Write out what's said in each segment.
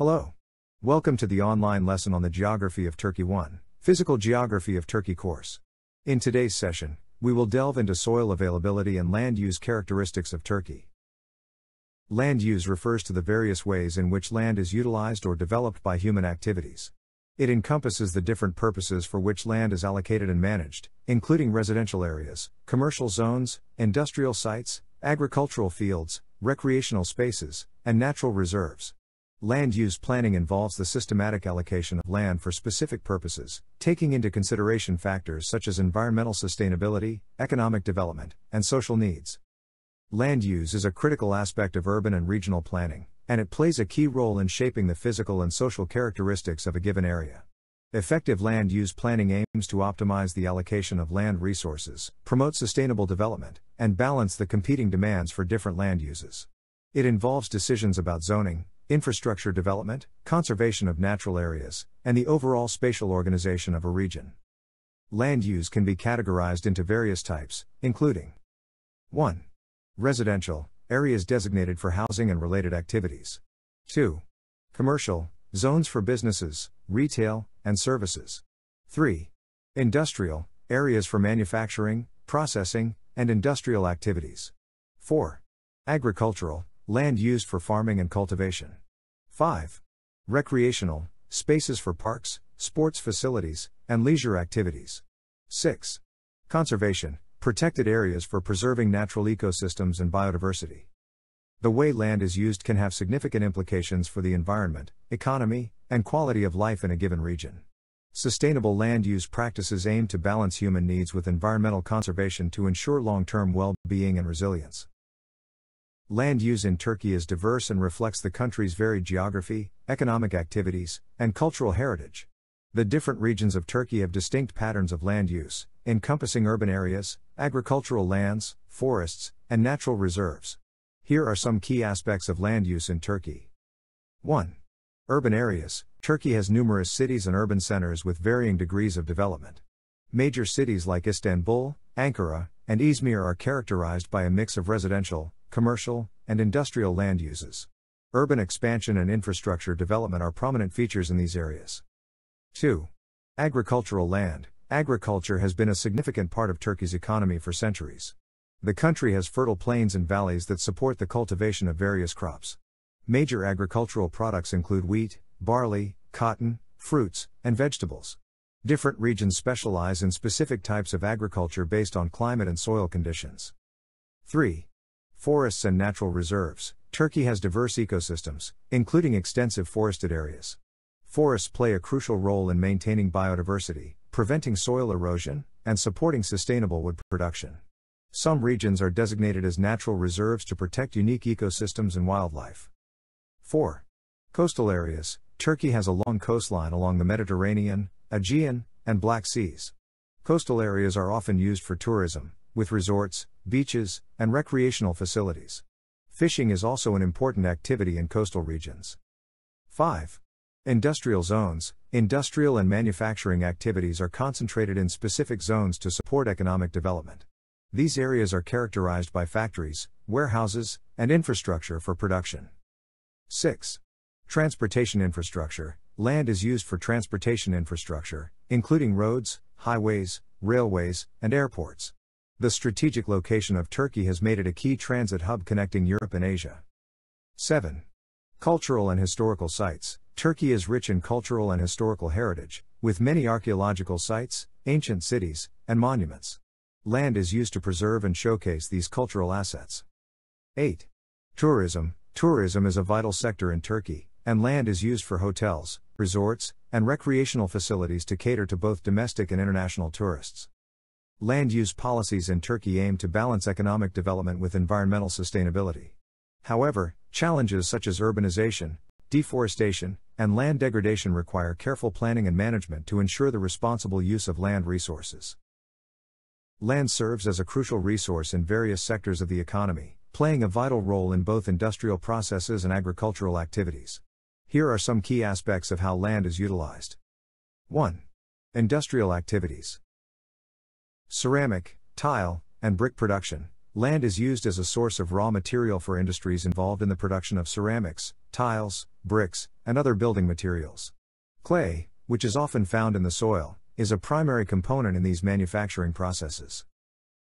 Hello. Welcome to the online lesson on the Geography of Turkey 1, Physical Geography of Turkey course. In today's session, we will delve into soil availability and land use characteristics of Turkey. Land use refers to the various ways in which land is utilized or developed by human activities. It encompasses the different purposes for which land is allocated and managed, including residential areas, commercial zones, industrial sites, agricultural fields, recreational spaces, and natural reserves. Land use planning involves the systematic allocation of land for specific purposes, taking into consideration factors such as environmental sustainability, economic development, and social needs. Land use is a critical aspect of urban and regional planning, and it plays a key role in shaping the physical and social characteristics of a given area. Effective land use planning aims to optimize the allocation of land resources, promote sustainable development, and balance the competing demands for different land uses. It involves decisions about zoning, infrastructure development, conservation of natural areas, and the overall spatial organization of a region. Land use can be categorized into various types, including 1. Residential, areas designated for housing and related activities. 2. Commercial, zones for businesses, retail, and services. 3. Industrial, areas for manufacturing, processing, and industrial activities. 4. Agricultural, land used for farming and cultivation. 5. Recreational, spaces for parks, sports facilities, and leisure activities. 6. Conservation, protected areas for preserving natural ecosystems and biodiversity. The way land is used can have significant implications for the environment, economy, and quality of life in a given region. Sustainable land use practices aim to balance human needs with environmental conservation to ensure long term well being and resilience. Land use in Turkey is diverse and reflects the country's varied geography, economic activities, and cultural heritage. The different regions of Turkey have distinct patterns of land use, encompassing urban areas, agricultural lands, forests, and natural reserves. Here are some key aspects of land use in Turkey. 1. Urban areas Turkey has numerous cities and urban centers with varying degrees of development. Major cities like Istanbul, Ankara, and Izmir are characterized by a mix of residential, commercial, and industrial land uses. Urban expansion and infrastructure development are prominent features in these areas. 2. Agricultural land. Agriculture has been a significant part of Turkey's economy for centuries. The country has fertile plains and valleys that support the cultivation of various crops. Major agricultural products include wheat, barley, cotton, fruits, and vegetables. Different regions specialize in specific types of agriculture based on climate and soil conditions. 3. Forests and natural reserves. Turkey has diverse ecosystems, including extensive forested areas. Forests play a crucial role in maintaining biodiversity, preventing soil erosion, and supporting sustainable wood production. Some regions are designated as natural reserves to protect unique ecosystems and wildlife. 4. Coastal areas. Turkey has a long coastline along the Mediterranean, Aegean, and Black Seas. Coastal areas are often used for tourism, with resorts, beaches, and recreational facilities. Fishing is also an important activity in coastal regions. 5. Industrial zones Industrial and manufacturing activities are concentrated in specific zones to support economic development. These areas are characterized by factories, warehouses, and infrastructure for production. 6. Transportation infrastructure Land is used for transportation infrastructure, including roads, highways, railways, and airports. The strategic location of Turkey has made it a key transit hub connecting Europe and Asia. 7. Cultural and historical sites. Turkey is rich in cultural and historical heritage, with many archaeological sites, ancient cities, and monuments. Land is used to preserve and showcase these cultural assets. 8. Tourism. Tourism is a vital sector in Turkey, and land is used for hotels, resorts, and recreational facilities to cater to both domestic and international tourists. Land use policies in Turkey aim to balance economic development with environmental sustainability. However, challenges such as urbanization, deforestation, and land degradation require careful planning and management to ensure the responsible use of land resources. Land serves as a crucial resource in various sectors of the economy, playing a vital role in both industrial processes and agricultural activities. Here are some key aspects of how land is utilized. 1. Industrial activities. Ceramic, tile, and brick production. Land is used as a source of raw material for industries involved in the production of ceramics, tiles, bricks, and other building materials. Clay, which is often found in the soil, is a primary component in these manufacturing processes.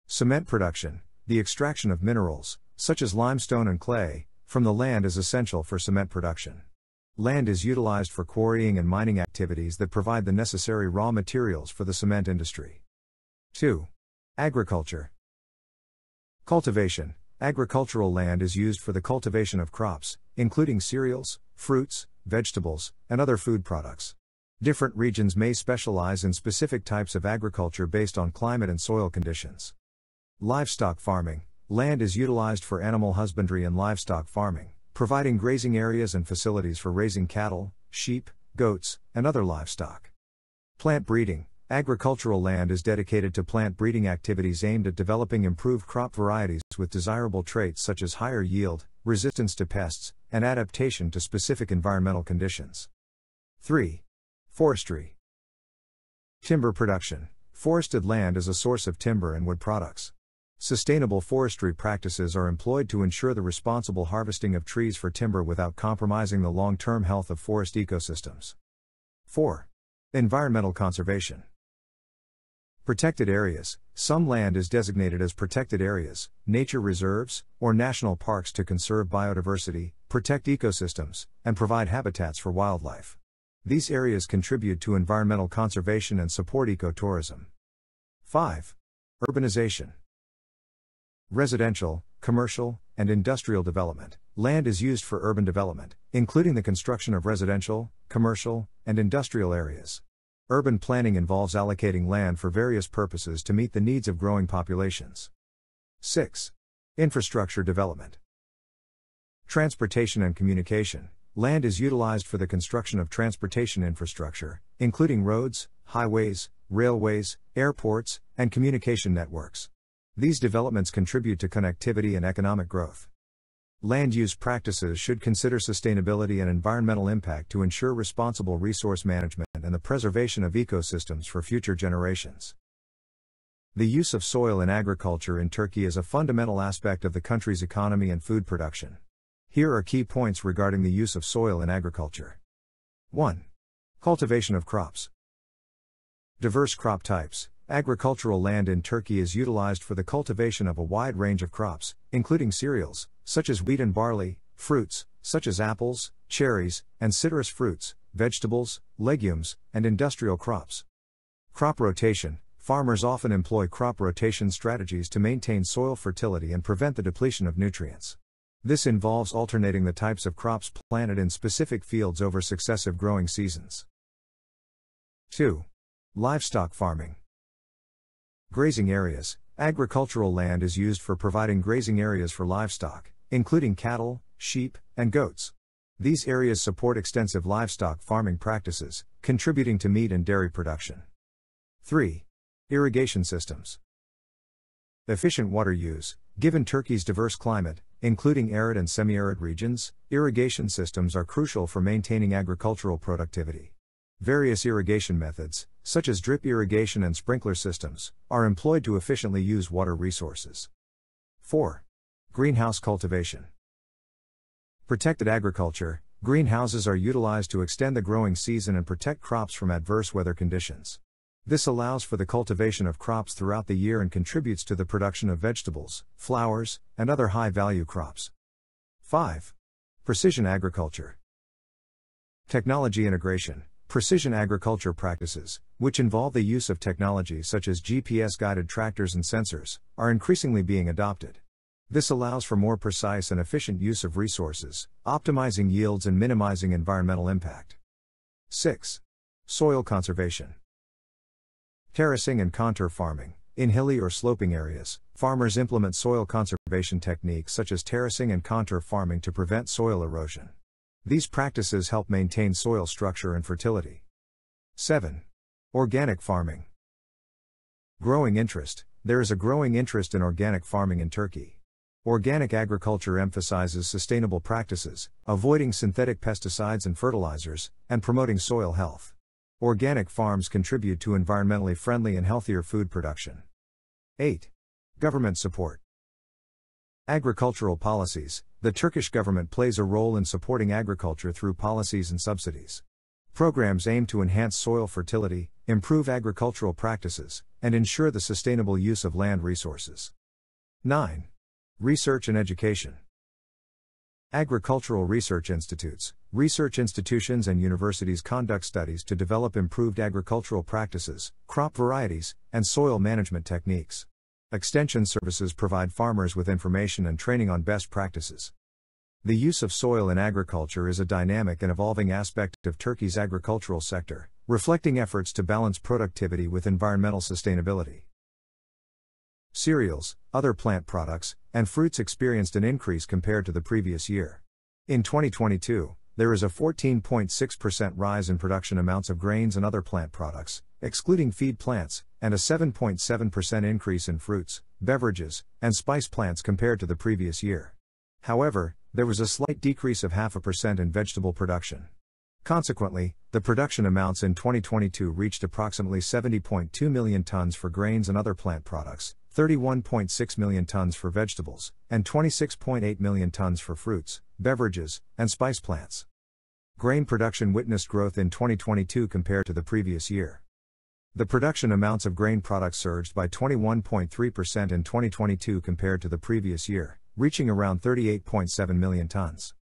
Cement production, the extraction of minerals, such as limestone and clay, from the land is essential for cement production. Land is utilized for quarrying and mining activities that provide the necessary raw materials for the cement industry. 2. Agriculture. Cultivation. Agricultural land is used for the cultivation of crops, including cereals, fruits, vegetables, and other food products. Different regions may specialize in specific types of agriculture based on climate and soil conditions. Livestock farming. Land is utilized for animal husbandry and livestock farming, providing grazing areas and facilities for raising cattle, sheep, goats, and other livestock. Plant breeding. Agricultural land is dedicated to plant breeding activities aimed at developing improved crop varieties with desirable traits such as higher yield, resistance to pests, and adaptation to specific environmental conditions. 3. Forestry. Timber production. Forested land is a source of timber and wood products. Sustainable forestry practices are employed to ensure the responsible harvesting of trees for timber without compromising the long term health of forest ecosystems. 4. Environmental conservation. Protected areas. Some land is designated as protected areas, nature reserves, or national parks to conserve biodiversity, protect ecosystems, and provide habitats for wildlife. These areas contribute to environmental conservation and support ecotourism. 5. Urbanization. Residential, commercial, and industrial development. Land is used for urban development, including the construction of residential, commercial, and industrial areas. Urban planning involves allocating land for various purposes to meet the needs of growing populations. 6. Infrastructure development. Transportation and communication. Land is utilized for the construction of transportation infrastructure, including roads, highways, railways, airports, and communication networks. These developments contribute to connectivity and economic growth. Land use practices should consider sustainability and environmental impact to ensure responsible resource management and the preservation of ecosystems for future generations. The use of soil in agriculture in Turkey is a fundamental aspect of the country's economy and food production. Here are key points regarding the use of soil in agriculture. 1. Cultivation of crops. Diverse crop types. Agricultural land in Turkey is utilized for the cultivation of a wide range of crops, including cereals, such as wheat and barley, fruits, such as apples, cherries, and citrus fruits, vegetables, legumes, and industrial crops. Crop rotation Farmers often employ crop rotation strategies to maintain soil fertility and prevent the depletion of nutrients. This involves alternating the types of crops planted in specific fields over successive growing seasons. 2. Livestock farming. Grazing areas Agricultural land is used for providing grazing areas for livestock, including cattle, sheep, and goats. These areas support extensive livestock farming practices, contributing to meat and dairy production. 3. Irrigation systems. Efficient water use. Given Turkey's diverse climate, including arid and semi arid regions, irrigation systems are crucial for maintaining agricultural productivity. Various irrigation methods, such as drip irrigation and sprinkler systems, are employed to efficiently use water resources. 4. Greenhouse cultivation. Protected agriculture greenhouses are utilized to extend the growing season and protect crops from adverse weather conditions. This allows for the cultivation of crops throughout the year and contributes to the production of vegetables, flowers, and other high value crops. 5. Precision agriculture. Technology integration. Precision agriculture practices, which involve the use of technology such as GPS guided tractors and sensors, are increasingly being adopted. This allows for more precise and efficient use of resources, optimizing yields and minimizing environmental impact. 6. Soil conservation. Terracing and contour farming. In hilly or sloping areas, farmers implement soil conservation techniques such as terracing and contour farming to prevent soil erosion. These practices help maintain soil structure and fertility. 7. Organic farming. Growing interest. There is a growing interest in organic farming in Turkey. Organic agriculture emphasizes sustainable practices, avoiding synthetic pesticides and fertilizers, and promoting soil health. Organic farms contribute to environmentally friendly and healthier food production. 8. Government support. Agricultural policies The Turkish government plays a role in supporting agriculture through policies and subsidies. Programs aim to enhance soil fertility, improve agricultural practices, and ensure the sustainable use of land resources. 9. Research and education. Agricultural research institutes, research institutions, and universities conduct studies to develop improved agricultural practices, crop varieties, and soil management techniques. Extension services provide farmers with information and training on best practices. The use of soil in agriculture is a dynamic and evolving aspect of Turkey's agricultural sector, reflecting efforts to balance productivity with environmental sustainability. Cereals, other plant products, and fruits experienced an increase compared to the previous year. In 2022, there is a 14.6% rise in production amounts of grains and other plant products, excluding feed plants, and a 7.7% increase in fruits, beverages, and spice plants compared to the previous year. However, there was a slight decrease of half a percent in vegetable production. Consequently, the production amounts in 2022 reached approximately 70.2 million tons for grains and other plant products, 31.6 million tons for vegetables, and 26.8 million tons for fruits, beverages, and spice plants. Grain production witnessed growth in 2022 compared to the previous year. The production amounts of grain products surged by 21.3% in 2022 compared to the previous year, reaching around 38.7 million tons.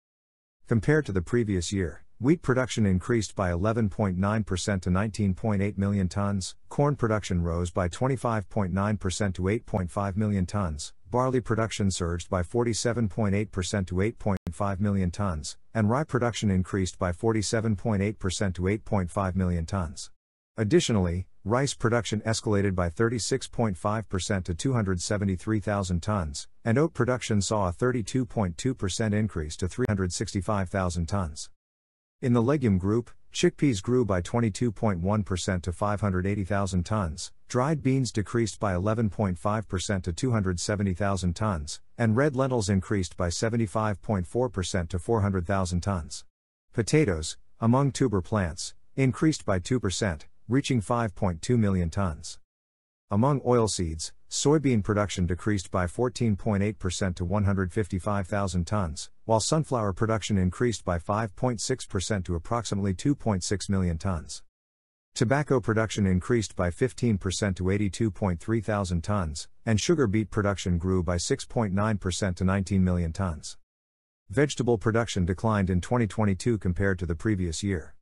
Compared to the previous year, wheat production increased by 11.9% to 19.8 million tons, corn production rose by 25.9% to 8.5 million tons, barley production surged by 47.8% to 8.5 million tons, and rye production increased by 47.8% to 8.5 million tons. Additionally, rice production escalated by 36.5% to 273,000 tons, and oat production saw a 32.2% increase to 365,000 tons. In the legume group, chickpeas grew by 22.1% to 580,000 tons, dried beans decreased by 11.5% to 270,000 tons, and red lentils increased by 75.4% to 400,000 tons. Potatoes, among tuber plants, increased by 2%, reaching 5.2 million tons. Among oilseeds, soybean production decreased by 14.8% to 155,000 tons, while sunflower production increased by 5.6% to approximately 2.6 million tons. Tobacco production increased by 15% to 82.3 thousand tons, and sugar beet production grew by 6.9% to 19 million tons. Vegetable production declined in 2022 compared to the previous year.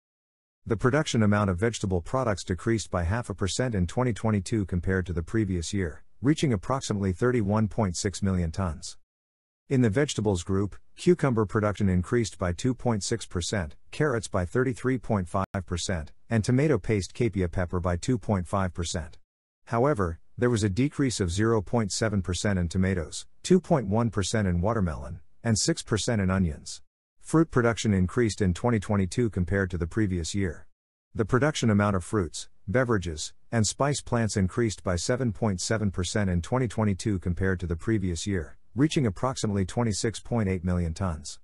The production amount of vegetable products decreased by half a percent in 2022 compared to the previous year, reaching approximately 31.6 million tons. In the vegetables group, cucumber production increased by 2.6%, carrots by 33.5%, and tomato paste capia pepper by 2.5%. However, there was a decrease of 0.7% in tomatoes, 2.1% in watermelon, and 6% in onions. Fruit production increased in 2022 compared to the previous year. The production amount of fruits, beverages, and spice plants increased by 7.7% in 2022 compared to the previous year, reaching approximately 26.8 million tons.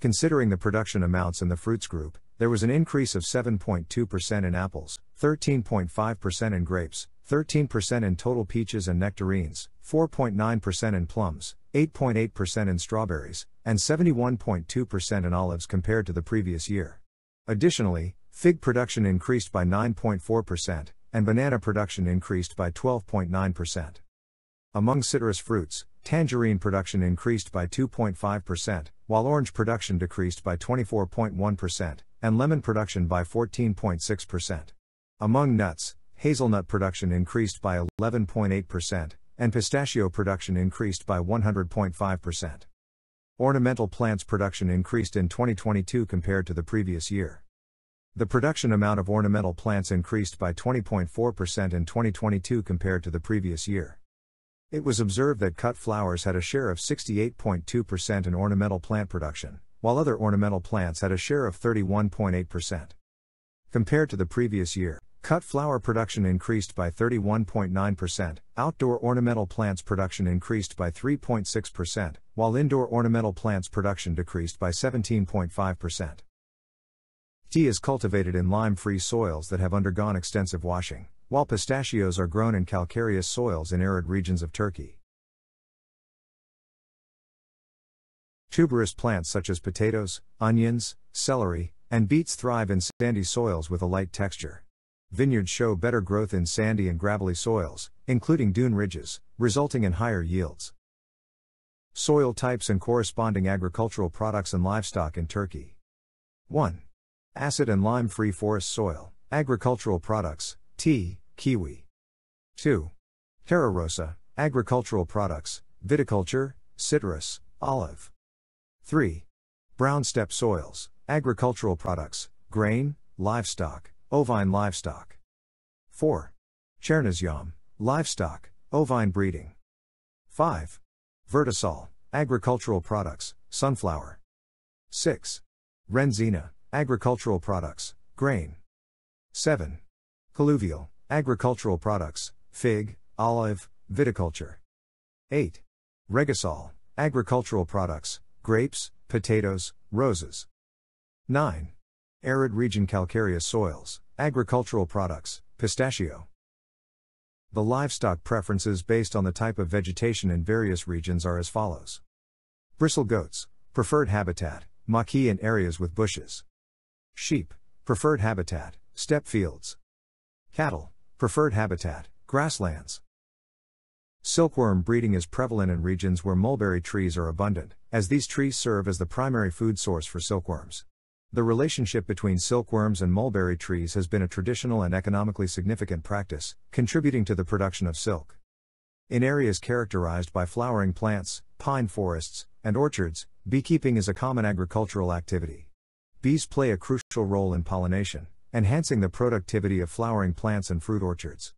Considering the production amounts in the fruits group, there was an increase of 7.2% in apples, 13.5% in grapes, 13% in total peaches and nectarines, 4.9% in plums, 8.8% in strawberries, and 71.2% in olives compared to the previous year. Additionally, fig production increased by 9.4%, and banana production increased by 12.9%. Among citrus fruits, tangerine production increased by 2.5%, while orange production decreased by 24.1%, and lemon production by 14.6%. Among nuts, hazelnut production increased by 11.8%, and pistachio production increased by 100.5%. Ornamental plants production increased in 2022 compared to the previous year. The production amount of ornamental plants increased by 20.4% in 2022 compared to the previous year. It was observed that cut flowers had a share of 68.2% in ornamental plant production, while other ornamental plants had a share of 31.8%. Compared to the previous year, Cut flower production increased by 31.9%, outdoor ornamental plants production increased by 3.6%, while indoor ornamental plants production decreased by 17.5%. Tea is cultivated in lime free soils that have undergone extensive washing, while pistachios are grown in calcareous soils in arid regions of Turkey. Tuberous plants such as potatoes, onions, celery, and beets thrive in sandy soils with a light texture. Vineyards show better growth in sandy and gravelly soils, including dune ridges, resulting in higher yields. Soil types and corresponding agricultural products and livestock in Turkey. 1. Acid and lime free forest soil, agricultural products, tea, kiwi. 2. Terra rossa, agricultural products, viticulture, citrus, olive. 3. Brown steppe soils, agricultural products, grain, livestock, ovine livestock. 4. Chernozyom, livestock, ovine breeding. 5. Vertisol, agricultural products, sunflower. 6. Rendzina, agricultural products, grain. 7. Colluvial, agricultural products, fig, olive, viticulture. 8. Regosol, agricultural products, grapes, potatoes, roses. 9. Arid region calcareous soils, agricultural products, pistachio. The livestock preferences based on the type of vegetation in various regions are as follows Bristle goats, preferred habitat, maquis and areas with bushes. Sheep, preferred habitat, steppe fields. Cattle, preferred habitat, grasslands. Silkworm breeding is prevalent in regions where mulberry trees are abundant, as these trees serve as the primary food source for silkworms. The relationship between silkworms and mulberry trees has been a traditional and economically significant practice, contributing to the production of silk. In areas characterized by flowering plants, pine forests, and orchards, beekeeping is a common agricultural activity. Bees play a crucial role in pollination, enhancing the productivity of flowering plants and fruit orchards.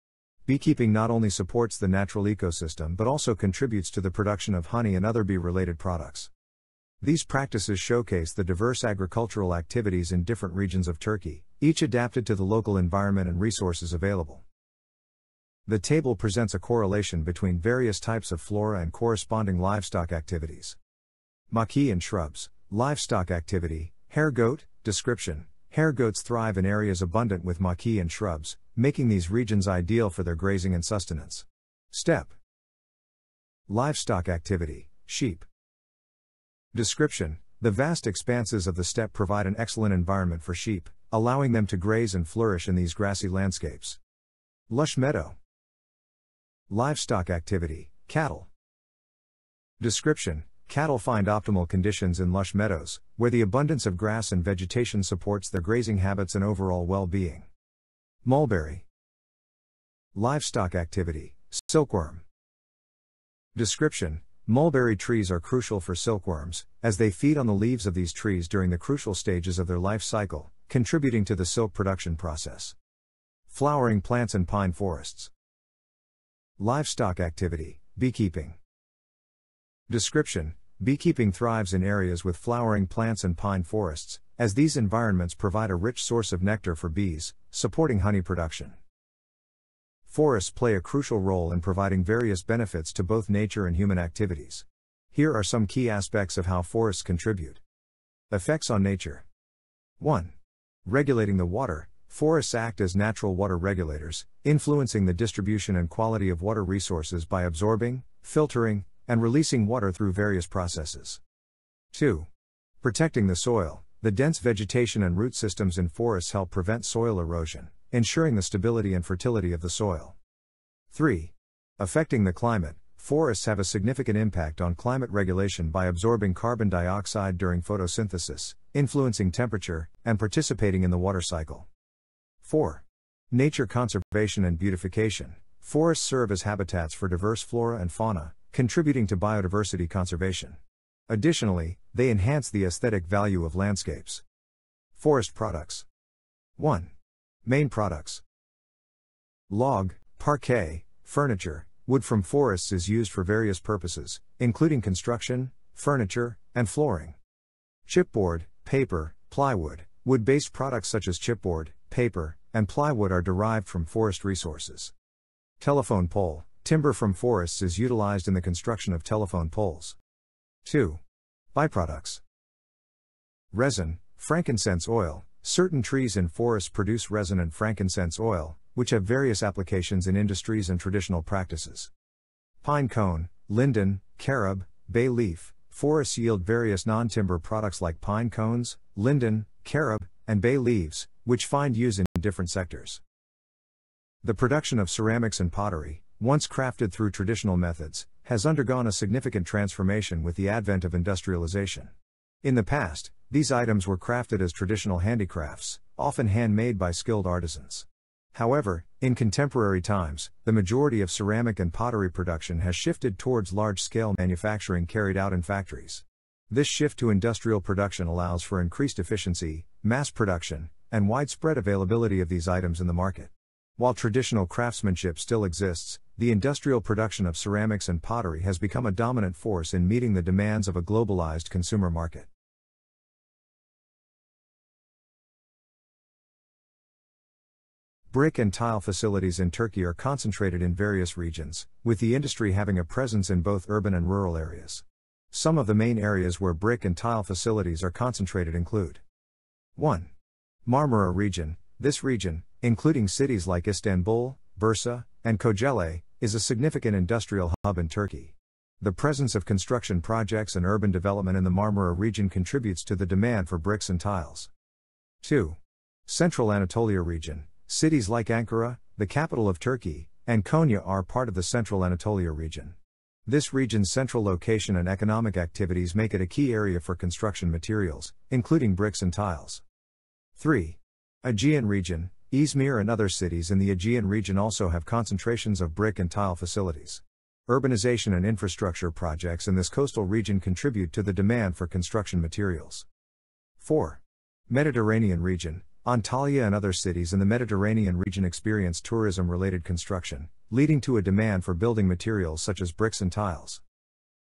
Beekeeping not only supports the natural ecosystem but also contributes to the production of honey and other bee related products. These practices showcase the diverse agricultural activities in different regions of Turkey, each adapted to the local environment and resources available. The table presents a correlation between various types of flora and corresponding livestock activities. Maki and shrubs, livestock activity, hair goat, description, Hair goats thrive in areas abundant with maki and shrubs, making these regions ideal for their grazing and sustenance. Steppe Livestock activity, sheep. Description The vast expanses of the steppe provide an excellent environment for sheep, allowing them to graze and flourish in these grassy landscapes. Lush meadow. Livestock activity, cattle. Description Cattle find optimal conditions in lush meadows, where the abundance of grass and vegetation supports their grazing habits and overall well being. Mulberry. Livestock activity, silkworm. Description Mulberry trees are crucial for silkworms, as they feed on the leaves of these trees during the crucial stages of their life cycle, contributing to the silk production process. Flowering plants and pine forests. Livestock activity, beekeeping. Description Beekeeping thrives in areas with flowering plants and pine forests, as these environments provide a rich source of nectar for bees, supporting honey production. Forests play a crucial role in providing various benefits to both nature and human activities. Here are some key aspects of how forests contribute. Effects on nature 1. Regulating the water, forests act as natural water regulators, influencing the distribution and quality of water resources by absorbing, filtering, and releasing water through various processes. 2. Protecting the soil. The dense vegetation and root systems in forests help prevent soil erosion, ensuring the stability and fertility of the soil. 3. Affecting the climate. Forests have a significant impact on climate regulation by absorbing carbon dioxide during photosynthesis, influencing temperature, and participating in the water cycle. 4. Nature conservation and beautification. Forests serve as habitats for diverse flora and fauna, contributing to biodiversity conservation. Additionally, they enhance the aesthetic value of landscapes. Forest products 1. Main products Log, parquet, furniture, wood from forests is used for various purposes, including construction, furniture, and flooring. Chipboard, paper, plywood, wood based products such as chipboard, paper, and plywood are derived from forest resources. Telephone pole, Timber from forests is utilized in the construction of telephone poles. 2. Byproducts Resin, frankincense oil. Certain trees in forests produce resin and frankincense oil, which have various applications in industries and traditional practices. Pine cone, linden, carob, bay leaf, forests yield various non timber products like pine cones, linden, carob, and bay leaves, which find use in different sectors. The production of ceramics and pottery, once crafted through traditional methods, has undergone a significant transformation with the advent of industrialization. In the past, these items were crafted as traditional handicrafts, often handmade by skilled artisans. However, in contemporary times, the majority of ceramic and pottery production has shifted towards large scale manufacturing carried out in factories. This shift to industrial production allows for increased efficiency, mass production, and widespread availability of these items in the market. While traditional craftsmanship still exists, the industrial production of ceramics and pottery has become a dominant force in meeting the demands of a globalized consumer market. Brick and tile facilities in Turkey are concentrated in various regions, with the industry having a presence in both urban and rural areas. Some of the main areas where brick and tile facilities are concentrated include 1. Marmara region. This region, including cities like Istanbul, Bursa, and Kocaeli, is a significant industrial hub in Turkey. The presence of construction projects and urban development in the Marmara region contributes to the demand for bricks and tiles. 2. Central Anatolia region. Cities like Ankara, the capital of Turkey, and Konya are part of the Central Anatolia region. This region's central location and economic activities make it a key area for construction materials, including bricks and tiles. 3. Aegean region, Izmir and other cities in the Aegean region also have concentrations of brick and tile facilities. Urbanization and infrastructure projects in this coastal region contribute to the demand for construction materials. 4. Mediterranean region, Antalya and other cities in the Mediterranean region experience tourism related construction, leading to a demand for building materials such as bricks and tiles.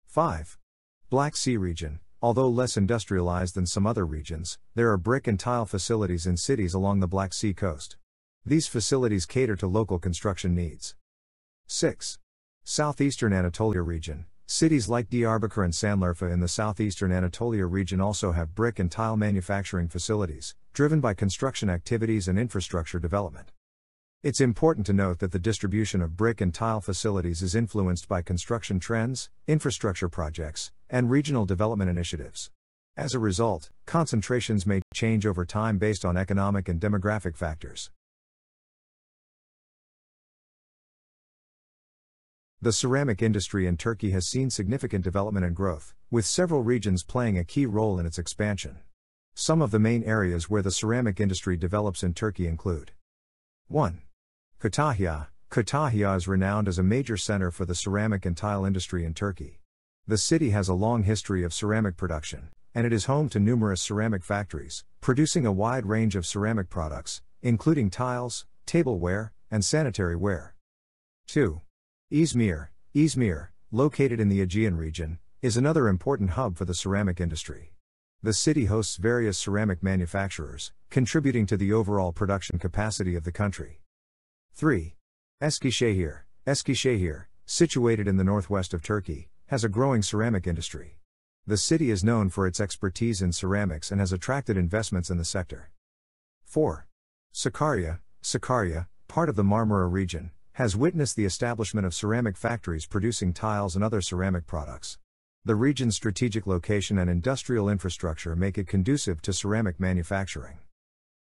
5. Black Sea region. Although less industrialized than some other regions, there are brick and tile facilities in cities along the Black Sea coast. These facilities cater to local construction needs. 6. Southeastern Anatolia region. Cities like Diyarbakir and Sanliurfa in the southeastern Anatolia region also have brick and tile manufacturing facilities, driven by construction activities and infrastructure development. It's important to note that the distribution of brick and tile facilities is influenced by construction trends, infrastructure projects, and regional development initiatives. As a result, concentrations may change over time based on economic and demographic factors. The ceramic industry in Turkey has seen significant development and growth, with several regions playing a key role in its expansion. Some of the main areas where the ceramic industry develops in Turkey include 1. Kütahya. Kütahya is renowned as a major center for the ceramic and tile industry in Turkey. The city has a long history of ceramic production, and it is home to numerous ceramic factories, producing a wide range of ceramic products, including tiles, tableware, and sanitary ware. 2. Izmir, Izmir, located in the Aegean region, is another important hub for the ceramic industry. The city hosts various ceramic manufacturers, contributing to the overall production capacity of the country. 3. Eskişehir, Eskişehir, situated in the northwest of Turkey, has a growing ceramic industry. The city is known for its expertise in ceramics and has attracted investments in the sector. 4. Sakarya, Sakarya, part of the Marmara region, has witnessed the establishment of ceramic factories producing tiles and other ceramic products. The region's strategic location and industrial infrastructure make it conducive to ceramic manufacturing.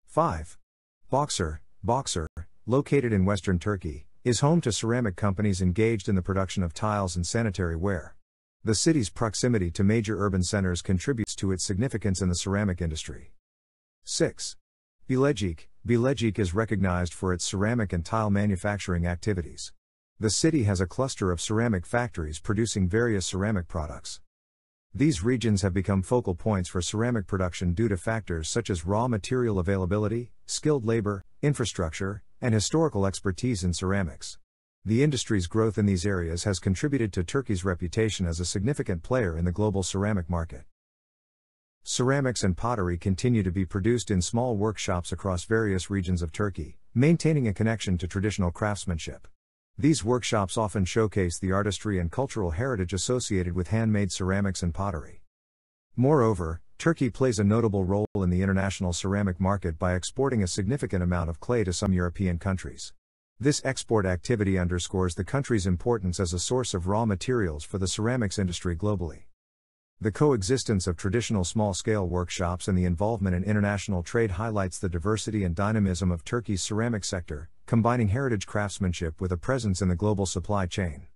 5. Boxer, Boxer, located in western Turkey, is home to ceramic companies engaged in the production of tiles and sanitary ware. The city's proximity to major urban centers contributes to its significance in the ceramic industry. 6. Bilecik, Bilecik is recognized for its ceramic and tile manufacturing activities. The city has a cluster of ceramic factories producing various ceramic products. These regions have become focal points for ceramic production due to factors such as raw material availability, skilled labor, infrastructure, and historical expertise in ceramics. The industry's growth in these areas has contributed to Turkey's reputation as a significant player in the global ceramic market. Ceramics and pottery continue to be produced in small workshops across various regions of Turkey, maintaining a connection to traditional craftsmanship. These workshops often showcase the artistry and cultural heritage associated with handmade ceramics and pottery. Moreover, Turkey plays a notable role in the international ceramic market by exporting a significant amount of clay to some European countries. This export activity underscores the country's importance as a source of raw materials for the ceramics industry globally. The coexistence of traditional small scale workshops and the involvement in international trade highlights the diversity and dynamism of Turkey's ceramic sector, combining heritage craftsmanship with a presence in the global supply chain.